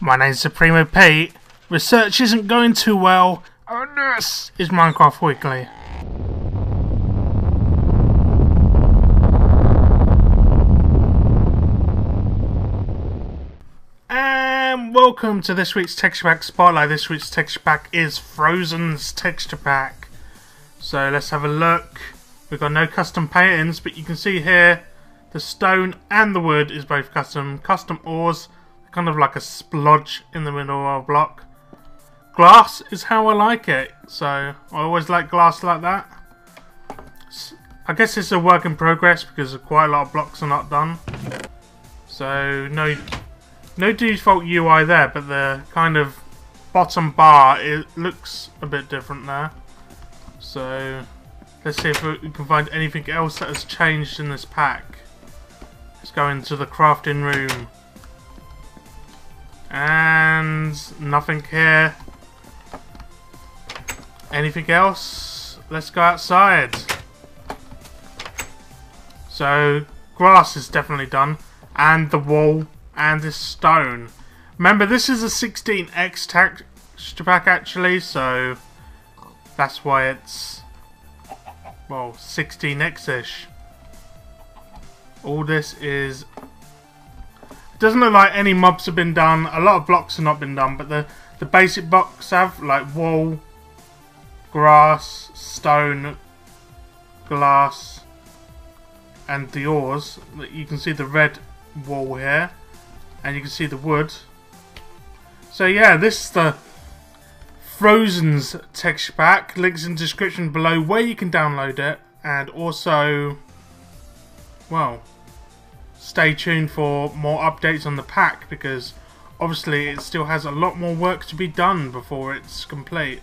My name's Supremo Pete. Research isn't going too well, and this is Minecraft Weekly. And welcome to this week's Texture Pack Spotlight. This week's Texture Pack is Frozen's Texture Pack. So let's have a look. We've got no custom paintings, but you can see here the stone and the wood is both custom. Custom ores, kind of like a splodge in the middle of a block. Glass is how I like it, so I always like glass like that. I guess it's a work in progress because quite a lot of blocks are not done. So no, no default UI there, but the kind of bottom bar it looks a bit different there. So let's see if we can find anything else that has changed in this pack. Let's go into the crafting room. And nothing here. Anything else? Let's go outside. So, grass is definitely done. And the wall and this stone. Remember, this is a 16x texture pack actually, so that's why it's, well, 16x-ish. All this is... Doesn't look like any mobs have been done. A lot of blocks have not been done, but the, the basic blocks have, like wall, grass, stone, glass, and the ores. You can see the red wall here, and you can see the wood. So yeah, this is the Frozen's texture pack. Links in the description below where you can download it, and also, well, stay tuned for more updates on the pack because obviously it still has a lot more work to be done before it's complete.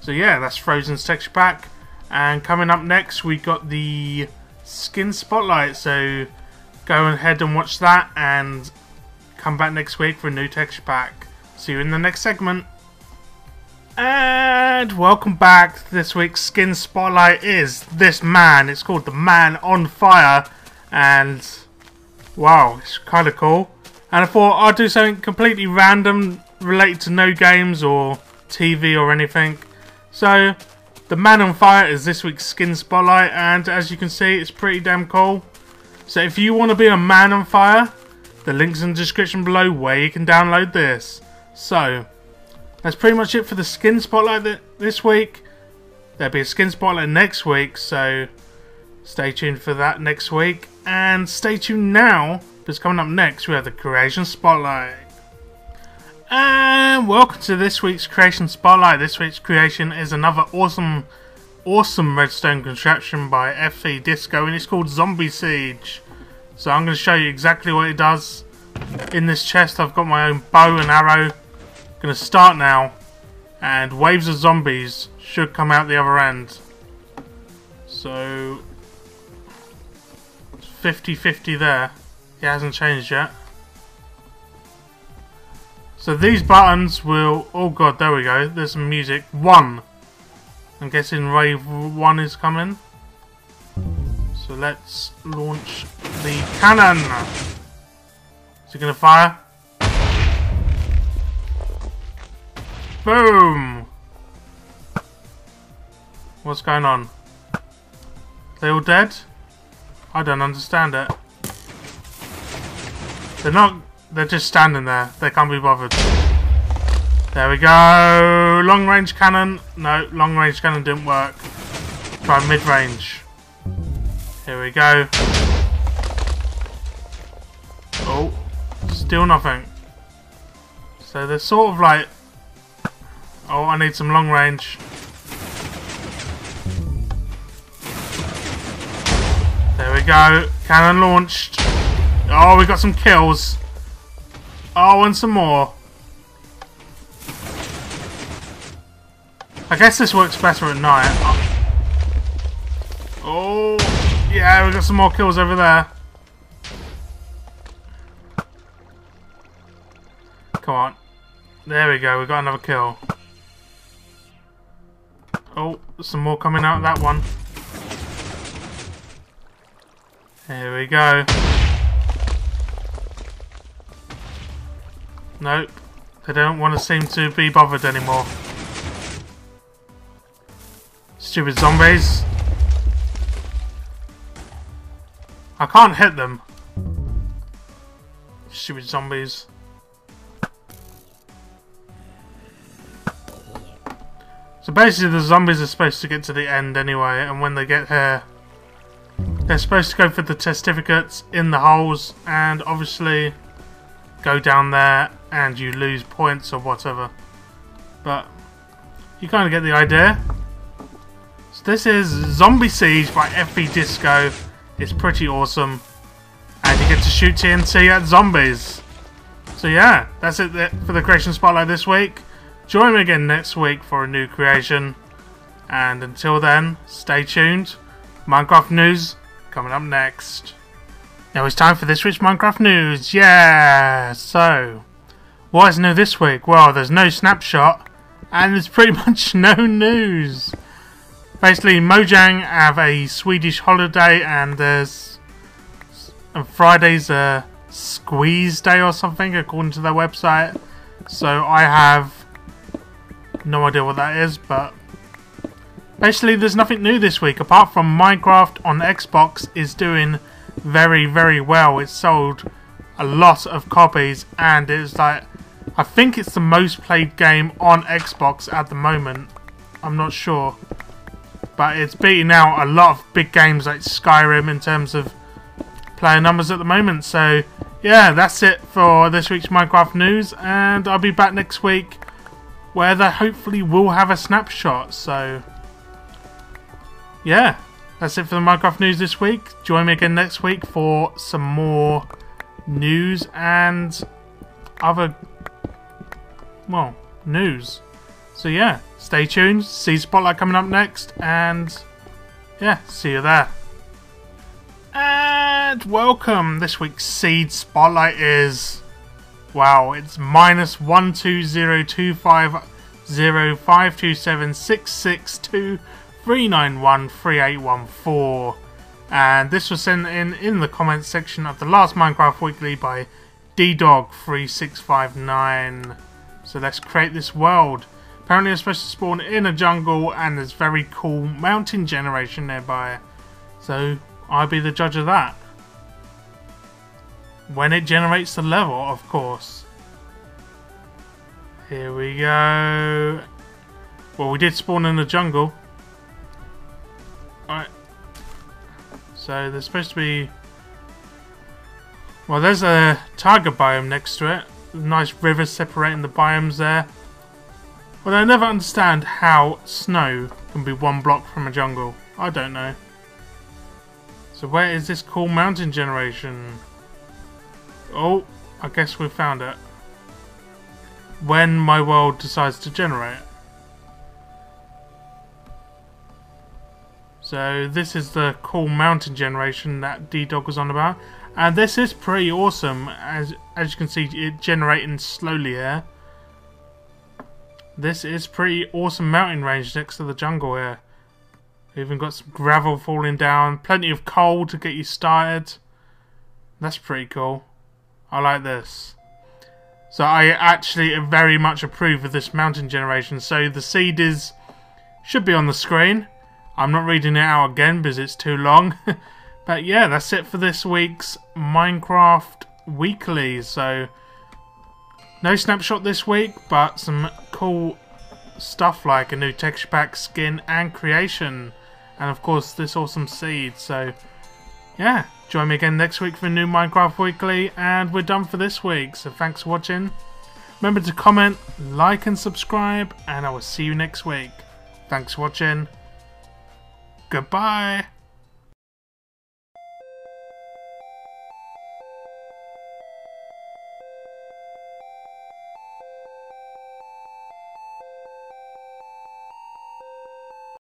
So yeah, that's Frozen's texture pack. And coming up next, we got the skin spotlight. So go ahead and watch that and come back next week for a new texture pack. See you in the next segment. And welcome back. This week's skin spotlight is this man. It's called the Man on Fire. And wow, it's kind of cool. And I thought I'd do something completely random related to no games or TV or anything. So, the Man on Fire is this week's skin spotlight, and as you can see, it's pretty damn cool. So if you want to be a Man on Fire, the link's in the description below where you can download this. So, that's pretty much it for the skin spotlight this week. There'll be a skin spotlight next week, so stay tuned for that next week. And stay tuned now, because coming up next we have the Creation Spotlight. And welcome to this week's Creation Spotlight. This week's creation is another awesome, awesome redstone construction by FC Disco, and it's called Zombie Siege. So I'm going to show you exactly what it does. In this chest I've got my own bow and arrow. Going to start now, and waves of zombies should come out the other end. So, 50-50 there. It hasn't changed yet. So these buttons will... Oh god, there we go. There's some music. One. I'm guessing Rave one is coming. So let's launch the cannon. Is it going to fire? Boom! What's going on? They all dead? I don't understand it. They're not they're just standing there. They can't be bothered. There we go. Long range cannon. No, long range cannon didn't work. Try mid range. Here we go. Oh, still nothing. So they're sort of like... Oh, I need some long range. Go. Cannon launched. Oh, we got some kills. Oh, and some more. I guess this works better at night. Oh, yeah, we got some more kills over there. Come on. There we go, we got another kill. Oh, some more coming out of that one. There we go. Nope. They don't want to seem to be bothered anymore. Stupid zombies. I can't hit them. Stupid zombies. So basically the zombies are supposed to get to the end anyway, and when they get here, they're supposed to go for the certificates in the holes, and obviously go down there and you lose points or whatever. But you kind of get the idea. So this is Zombie Siege by FB Disco. It's pretty awesome. And you get to shoot TNT at zombies. So yeah, that's it for the Creation Spotlight this week. Join me again next week for a new creation. And until then, stay tuned. Minecraft news coming up next. Now it's time for this week's Minecraft news. Yeah! So, what is new this week? Well, there's no snapshot, and there's pretty much no news. Basically, Mojang have a Swedish holiday, and there's and Friday's a squeeze day or something, according to their website. So I have no idea what that is, but basically there's nothing new this week apart from Minecraft on Xbox is doing very very well. It sold a lot of copies and it's like I think it's the most played game on Xbox at the moment. I'm not sure. But it's beating out a lot of big games like Skyrim in terms of player numbers at the moment. So yeah, that's it for this week's Minecraft news and I'll be back next week where they hopefully will have a snapshot. So, yeah, that's it for the Minecraft news this week. Join me again next week for some more news and other, well, news. So yeah, stay tuned. See Spotlight coming up next, and yeah, see you there. And welcome. This week's Seed Spotlight is Wow, it's minus one two zero two five zero five two seven six six two three nine one three eight one four, and this was sent in in the comments section of the last Minecraft Weekly by ddog3659. So let's create this world. Apparently, it's supposed to spawn in a jungle, and there's very cool mountain generation nearby. So I'll be the judge of that. When it generates the level, of course. Here we go. Well, we did spawn in the jungle. So there's supposed to be... Well, there's a taiga biome next to it. Nice rivers separating the biomes there. Well, I never understand how snow can be one block from a jungle. I don't know. So where is this cool mountain generation? Oh, I guess we found it. When my world decides to generate. So this is the cool mountain generation that D-Dog was on about. And this is pretty awesome. As, as you can see, it generating slowly here. This is pretty awesome mountain range next to the jungle here. Even got some gravel falling down. Plenty of coal to get you started. That's pretty cool. I like this. So I actually very much approve of this mountain generation. So the seed is should be on the screen. I'm not reading it out again because it's too long. but yeah, that's it for this week's Minecraft Weekly. So no snapshot this week, but some cool stuff like a new texture pack, skin, and creation. And of course this awesome seed. So yeah, join me again next week for a new Minecraft Weekly, and we're done for this week, so thanks for watching. Remember to comment, like and subscribe, and I will see you next week. Thanks for watching. Goodbye.